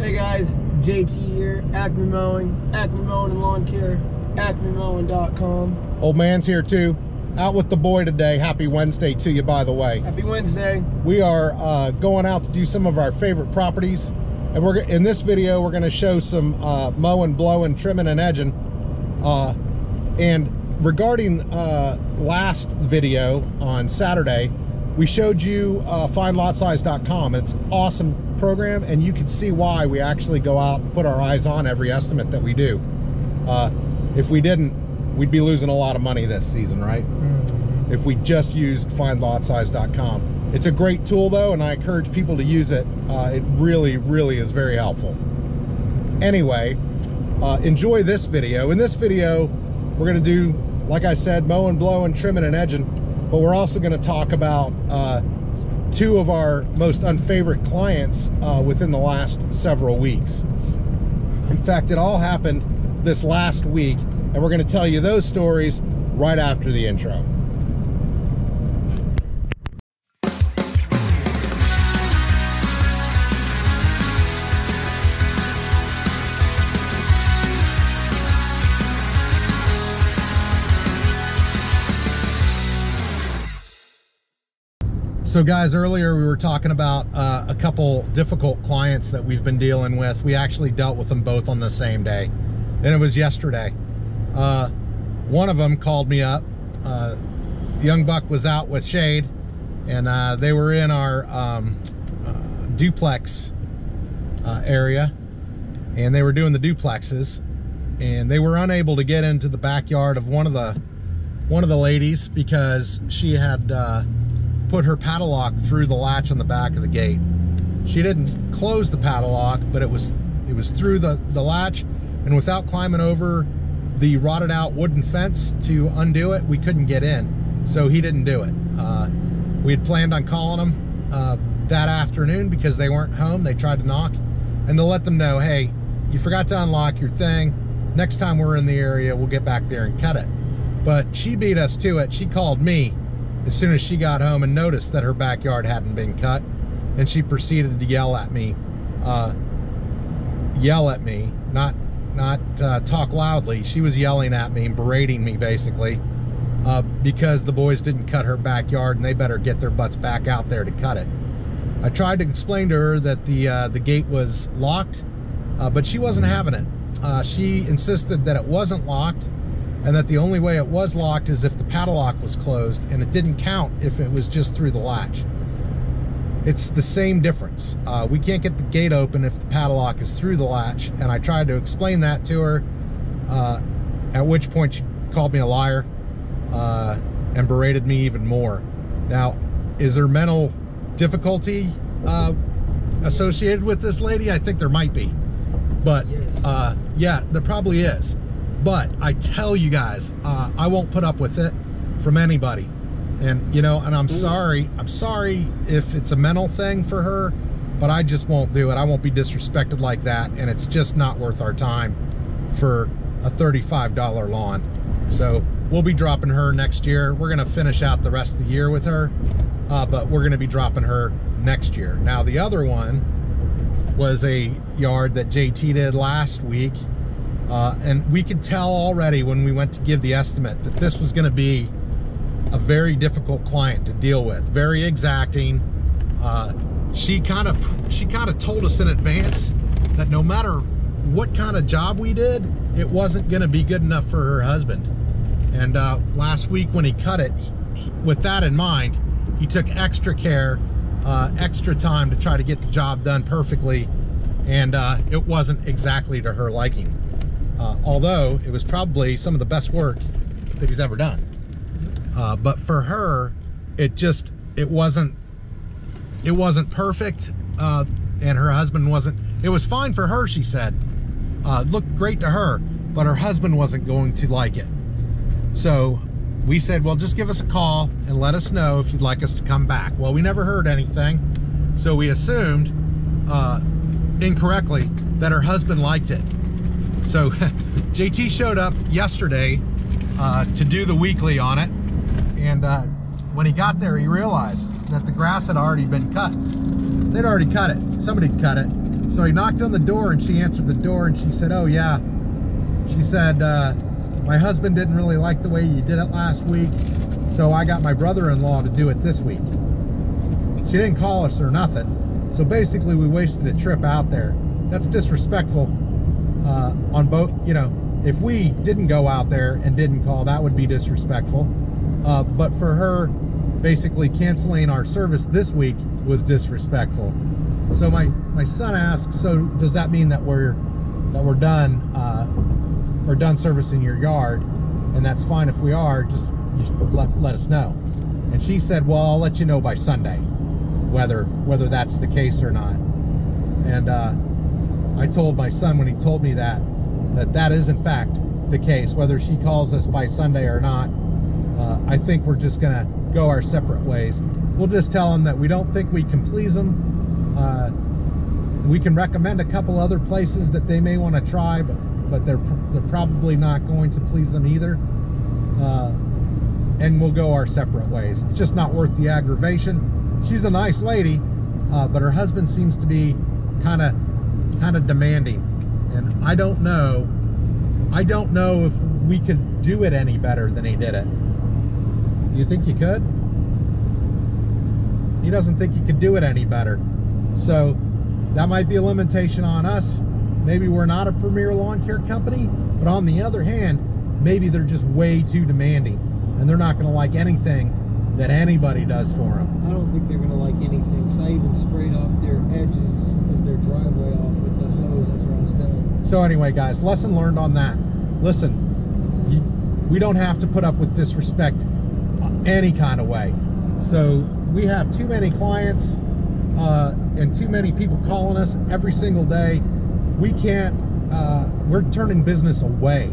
Hey guys, JT here, Acme Mowing, Acme Mowing and Lawn Care, acmemowing.com. Old man's here too. Out with the boy today. Happy Wednesday to you, by the way. Happy Wednesday. We are uh, going out to do some of our favorite properties. And we're in this video, we're gonna show some uh, mowing, blowing, trimming, and edging. Uh, and regarding uh, last video on Saturday, we showed you uh, findlotsize.com. It's an awesome program, and you can see why we actually go out and put our eyes on every estimate that we do. Uh, if we didn't, we'd be losing a lot of money this season, right? Mm-hmm. If we just used findlotsize.com. It's a great tool though, and I encourage people to use it. Uh, it really, really is very helpful. Anyway, uh, enjoy this video. In this video, we're gonna do, like I said, mowing, blowing, trimming, and edging, but we're also gonna talk about uh, two of our most unfavorite clients uh, within the last several weeks. In fact, it all happened this last week, and we're gonna tell you those stories right after the intro. So guys, earlier we were talking about uh, a couple difficult clients that we've been dealing with. We actually dealt with them both on the same day, and it was yesterday. Uh, one of them called me up. Uh, young Buck was out with Shade, and uh, they were in our um, uh, duplex uh, area, and they were doing the duplexes, and they were unable to get into the backyard of one of the one of the ladies because she had put her padlock through the latch on the back of the gate. She didn't close the padlock, but it was it was through the, the latch, and without climbing over the rotted out wooden fence to undo it, we couldn't get in. So he didn't do it. Uh, we had planned on calling him uh, that afternoon because they weren't home. They tried to knock, and to let them know, hey, you forgot to unlock your thing. Next time we're in the area, we'll get back there and cut it. But she beat us to it. She called me as soon as she got home and noticed that her backyard hadn't been cut and she proceeded to yell at me uh, yell at me not not uh, talk loudly. She was yelling at me and berating me basically uh, because the boys didn't cut her backyard and they better get their butts back out there to cut it. I tried to explain to her that the uh, the gate was locked uh, but she wasn't having it. Uh, she insisted that it wasn't locked and that the only way it was locked is if the padlock was closed and it didn't count if it was just through the latch. It's the same difference. Uh, we can't get the gate open if the padlock is through the latch and I tried to explain that to her uh, at which point she called me a liar uh, and berated me even more. Now, is there mental difficulty uh, associated with this lady? I think there might be. But uh, yeah, there probably is. But I tell you guys, uh, I won't put up with it from anybody. And, you know, and I'm sorry, I'm sorry if it's a mental thing for her, but I just won't do it. I won't be disrespected like that. And it's just not worth our time for a $35 lawn. So we'll be dropping her next year. We're going to finish out the rest of the year with her, uh, but we're going to be dropping her next year. Now, the other one was a yard that JT did last week. Uh, and we could tell already when we went to give the estimate that this was going to be a very difficult client to deal with, very exacting. Uh, she kind of she kind of told us in advance that no matter what kind of job we did, it wasn't going to be good enough for her husband. And uh, last week when he cut it, he, with that in mind, he took extra care, uh, extra time to try to get the job done perfectly, and uh, it wasn't exactly to her liking. Uh, although it was probably some of the best work that he's ever done. Uh, but for her, it just, it wasn't, it wasn't perfect. Uh, and her husband wasn't, it was fine for her, she said. Uh, looked great to her, but her husband wasn't going to like it. So we said, well, just give us a call and let us know if you'd like us to come back. Well, we never heard anything. So we assumed uh, incorrectly that her husband liked it. So JT showed up yesterday uh, to do the weekly on it. And uh, when he got there, he realized that the grass had already been cut. They'd already cut it. Somebody cut it. So he knocked on the door and she answered the door and she said, oh yeah. She said, uh, my husband didn't really like the way you did it last week. So I got my brother-in-law to do it this week. She didn't call us or nothing. So basically we wasted a trip out there. That's disrespectful uh, on both, you know, if we didn't go out there and didn't call, that would be disrespectful. Uh, but for her basically canceling our service this week was disrespectful. So my my son asked, so does that mean that we're that we're done uh, we're done servicing your yard? And that's fine if we are. Just, just let let us know. And she said, well, I'll let you know by Sunday whether whether that's the case or not. And uh, I told my son when he told me that that that is in fact the case. Whether she calls us by Sunday or not, uh, I think we're just gonna go our separate ways. We'll just tell them that we don't think we can please them. Uh, we can recommend a couple other places that they may want to try, but but they're they're probably not going to please them either. Uh, and we'll go our separate ways. It's just not worth the aggravation. She's a nice lady, uh, but her husband seems to be kind of kind of demanding, and I don't know. I don't know if we could do it any better than he did it. Do you think you could? He doesn't think he could do it any better. So that might be a limitation on us. Maybe we're not a premier lawn care company, but on the other hand, maybe they're just way too demanding and they're not going to like anything that anybody does for them. I don't think they're going to like anything. So I even sprayed off their edges of their driveway off with the hose after I was done. So anyway, guys, lesson learned on that. Listen, we don't have to put up with disrespect any kind of way. So we have too many clients uh, and too many people calling us every single day. We can't, uh, we're turning business away.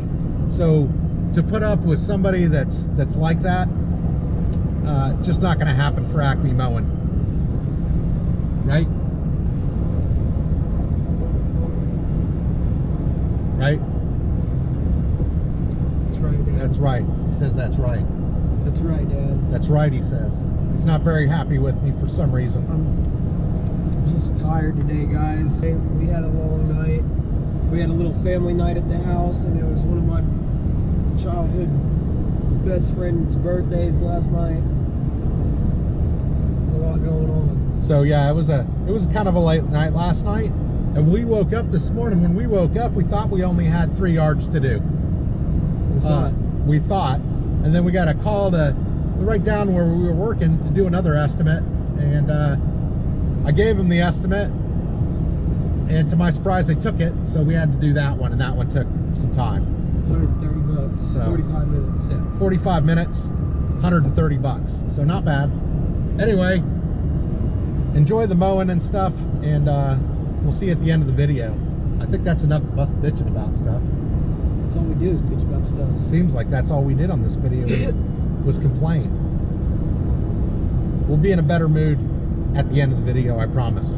So to put up with somebody that's that's like that, uh, just not going to happen for Acme Mowing, right? Right? That's right, Dad. That's right. He says that's right. That's right, Dad. That's right, he says. He's not very happy with me for some reason. I'm just tired today, guys. We had a long night. We had a little family night at the house, and it was one of my childhood best friend's birthdays last night. A lot going on. So yeah, it was a it was kind of a late night last night. And we woke up this morning. When we woke up, we thought we only had three yards to do. We Uh, thought, we thought. And then we got a call to right down where we were working to do another estimate. And uh, I gave them the estimate. And to my surprise, they took it. So we had to do that one. And that one took some time. 130 bucks, So- 45 minutes. 45 minutes, 130 bucks. So not bad. Anyway, enjoy the mowing and stuff. And uh, we'll see you at the end of the video. I think that's enough of us bitching about stuff. That's all we do is bitch about stuff. Seems like that's all we did on this video was, was complain. We'll be in a better mood at the end of the video, I promise.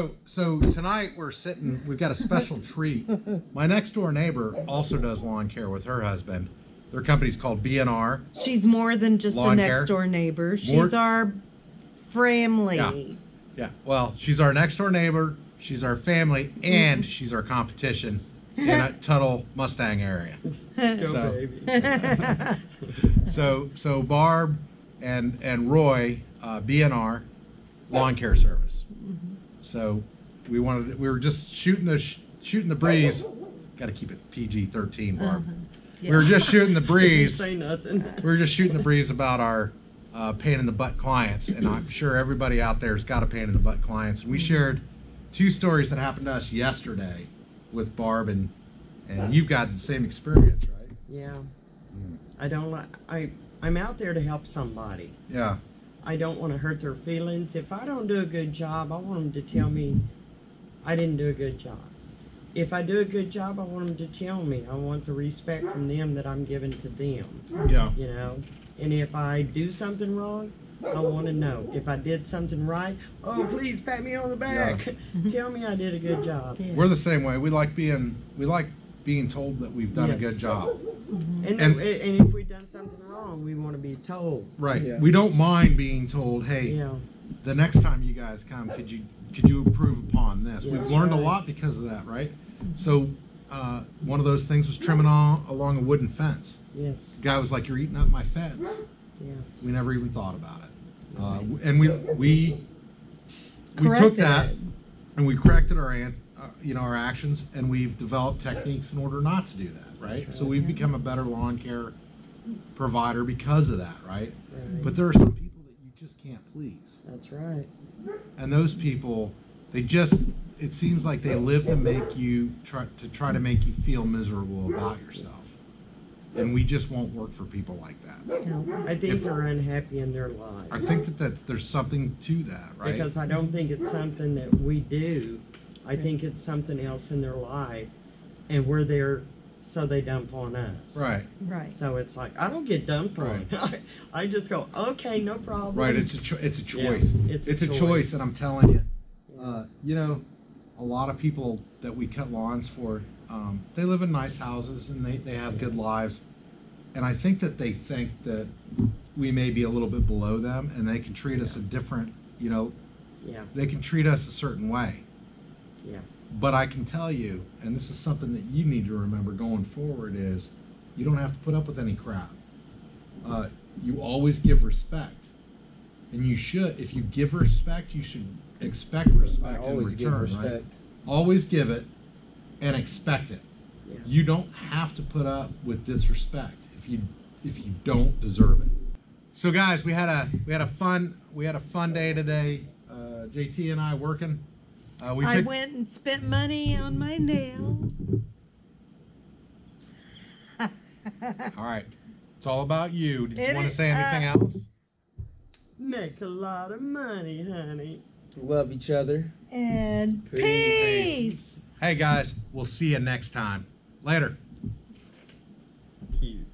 So, so tonight we're sitting. We've got a special treat. My next door neighbor also does lawn care with her husband. Their company's called BNR. She's more than just a Lawn care? next door neighbor. She's More- our family. Yeah. Yeah. Well, she's our next door neighbor. She's our family, Mm-hmm. and she's our competition in a Tuttle Mustang area. Go So- baby. So, so Barb and and Roy, uh, BNR, lawn care service. So, we wanted. We were just shooting the sh- shooting the breeze. Got to keep it PG thirteen, Barb. We were just shooting the breeze. Say nothing. we were just shooting the breeze about our uh, pain in the butt clients, and I'm sure everybody out there has got a pain in the butt clients. And we shared two stories that happened to us yesterday with Barb, and and you've got the same experience, right? Yeah. Mm. I don't like. I I'm out there to help somebody. Yeah, I don't want to hurt their feelings. If I don't do a good job, I want them to tell me I didn't do a good job. If I do a good job, I want them to tell me. I want the respect from them that I'm giving to them. yeah, You know. And if I do something wrong, I want to know. If I did something right, oh please pat me on the back. Yeah. tell me I did a good job. Yeah. we're the same way. We like being we like being told that we've done Yes. a good job. And, And- and if we've done something wrong, we want to be told. Right. Yeah. We don't mind being told, hey, Yeah. the next time you guys come, could you could you improve upon this? Yeah. We've That's learned a lot because of that, right? So uh, one of those things was trimming all, along a wooden fence. Yes. The guy was like, "You're eating up my fence." Yeah. We never even thought about it, uh, and we we we took Corrected that it. and we corrected our an- uh, you know our actions, and we've developed techniques in order not to do that, right? So we've become a better lawn care provider because of that, right? Right. But there are some people that you just can't please. That's right. and those people they just it seems like they live to make you try to try to make you feel miserable about yourself and we just won't work for people like that No. I think If- they're unhappy in their lives. i think that, that there's something to that right Because I don't think it's something that we do. I think it's something else in their life, and we're there so they dump on us. right Right. So it's like I don't get dumped on. I, I just go, okay, no problem. right it's a cho- it's a Yeah, choice it's a it's a choice. choice. and i'm telling you uh, you know a lot of people that we cut lawns for um, they live in nice houses and they, they have good lives and i think that they think that we may be a little bit below them and they can treat us a different you know Yeah. they can treat us a certain way Yeah. But i can tell you and this is something that you need to remember going forward is you don't have to put up with any crap. Uh, you always give respect. And you should if you give respect you should expect respect I always in give respect. right? always give it and expect it. Yeah. you don't have to put up with disrespect if you if you don't deserve it. So guys we had a we had a fun we had a fun day today. Uh, jt and i working uh, we I picked- went and spent money on my nails. all right it's all about you did you It want to is- say anything uh, else Make a lot of money, honey. Love each other. and Peace. peace. hey guys we'll see you next time later Cute.